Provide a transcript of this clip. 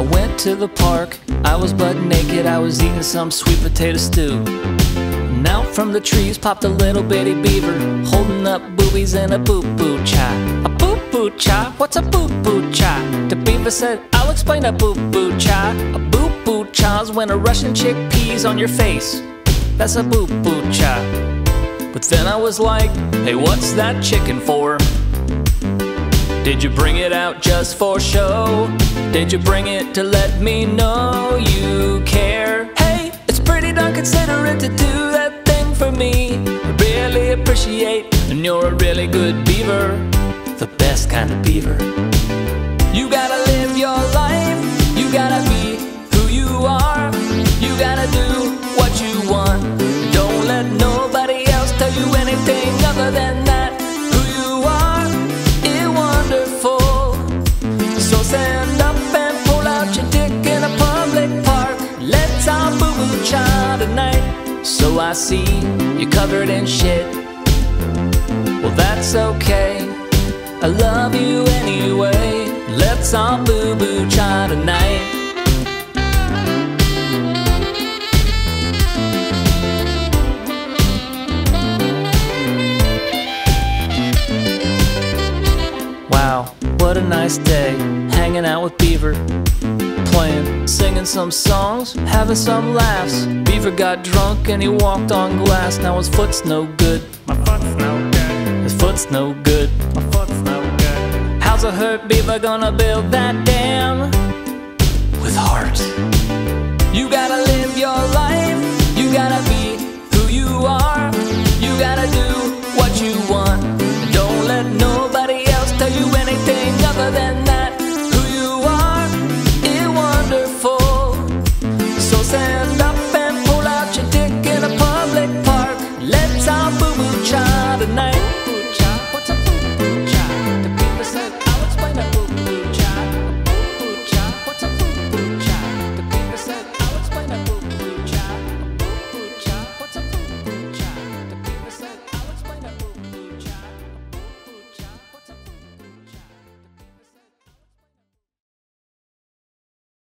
went to the park. I was butt naked, I was eating some sweet potato stew. And out from the trees popped a little bitty beaver, holding up boobies in a boo boo cha. A boo boo cha? What's a boo boo cha? The beaver said, I'll explain a boo boo cha. A boo boo cha's when a Russian chick pees on your face. That's a boo boo cha. But then I was like, hey, what's that chicken for? Did you bring it out just for show? Did you bring it to let me know you care? Hey, it's pretty darn considerate to do that thing for me. Really appreciate, and you're a really good beaver, the best kind of beaver. You gotta live your life, you gotta be who you are, you gotta do what you want. Don't let nobody else tell you anything other than Let's all boo boo cha tonight. So I see you covered in shit. Well, that's okay. I love you anyway. Let's all boo boo cha tonight. Wow, what a nice day, hanging out with Beaver. Playing, singing some songs, having some laughs. Beaver got drunk and he walked on glass. Now his foot's no good. My foot's no good. His foot's no good. My foot's no good. How's a hurt beaver gonna build that dam? With heart.